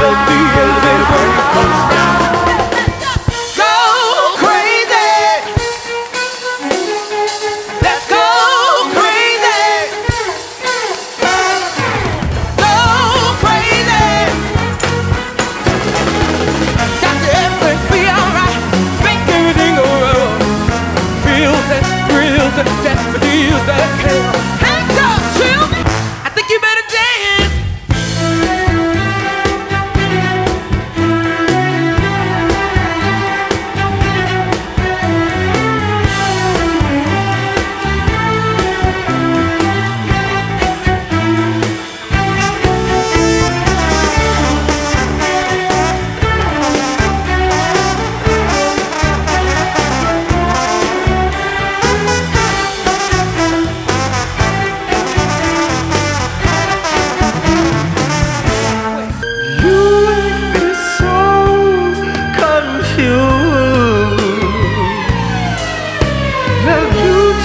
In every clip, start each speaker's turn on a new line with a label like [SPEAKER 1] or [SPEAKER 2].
[SPEAKER 1] del día el de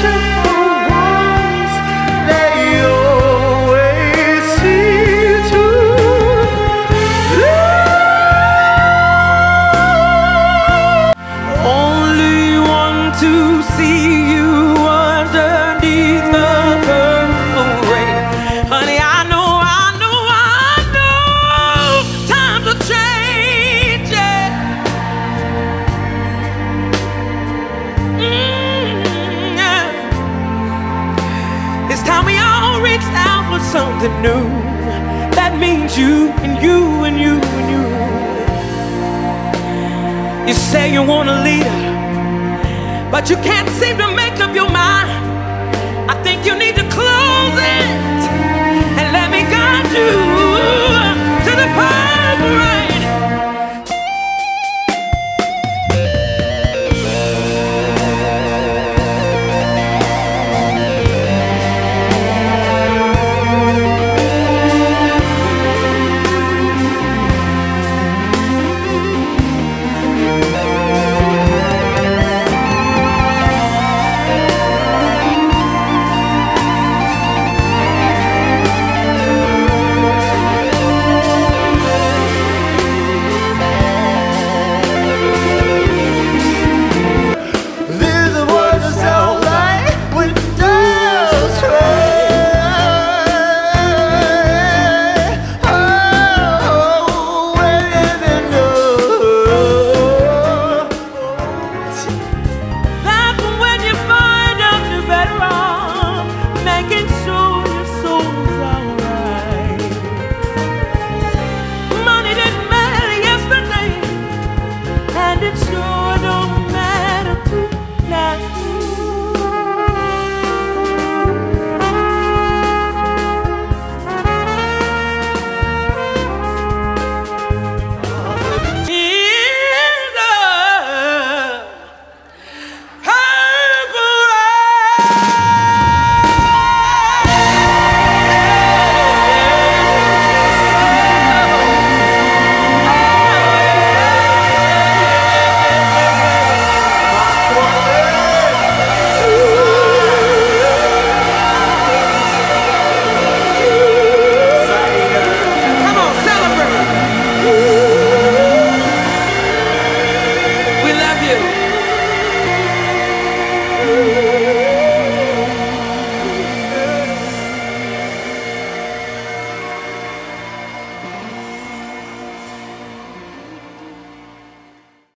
[SPEAKER 1] to something new. That means you and you and you and you. You say you want a leader, but you can't seem to make up your mind. it's your